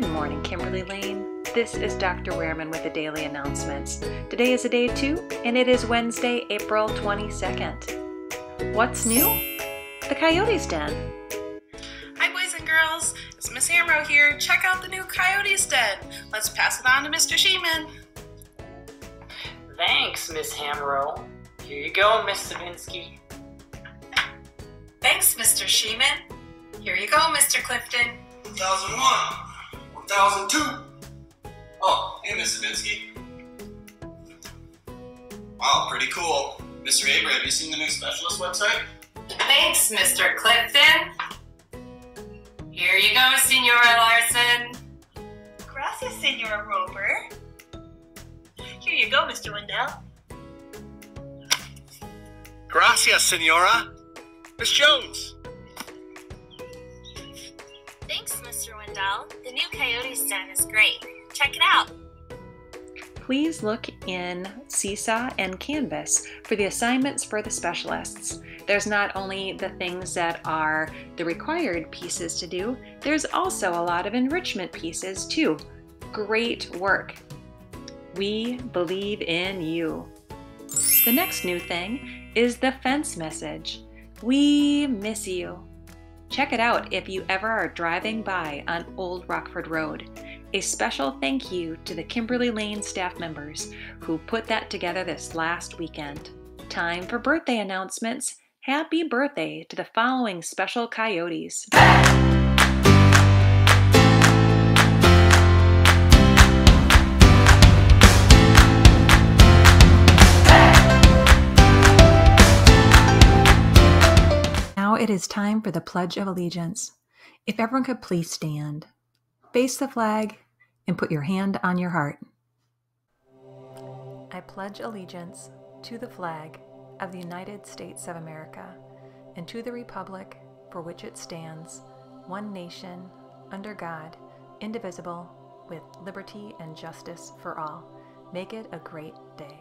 Good morning, Kimberly Lane. This is Dr. Wehrmann with the daily announcements. Today is a day two, and it is Wednesday, April 22nd. What's new? The Coyote's Den. Hi, boys and girls. It's Miss Hamrow here. Check out the new Coyote's Den. Let's pass it on to Mr. Sheeman. Thanks, Miss Hamrow. Here you go, Miss Savinsky. Thanks, Mr. Sheeman. Here you go, Mr. Clifton. 1001, 1002. Oh, hey, Miss Savinsky. Wow, pretty cool. Mr. Aber, have you seen the new specialist website? Thanks, Mr. Clifton. Here you go, Senora Larson. Gracias, Senora Roper. Here you go, Mr. Wendell. Gracias, Senora. Miss Jones. Mr. Wendell. The new Coyote's Den is great. Check it out. Please look in Seesaw and Canvas for the assignments for the specialists. There's not only the things that are the required pieces to do, there's also a lot of enrichment pieces too. Great work. We believe in you. The next new thing is the fence message. We miss you. Check it out if you ever are driving by on Old Rockford Road. A special thank you to the Kimberly Lane staff members who put that together this last weekend. Time for birthday announcements. Happy birthday to the following special coyotes. Is time for the Pledge of Allegiance. If everyone could please stand, face the flag, and put your hand on your heart. I pledge allegiance to the flag of the United States of America and to the Republic for which it stands, one nation, under God, indivisible, with liberty and justice for all. Make it a great day.